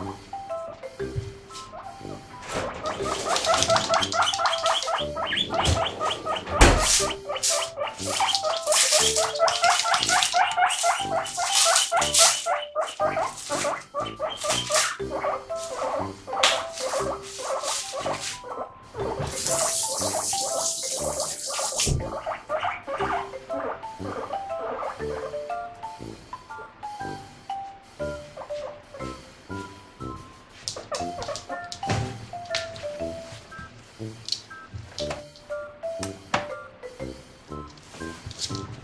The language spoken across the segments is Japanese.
you Thank you.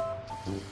Mm-hmm.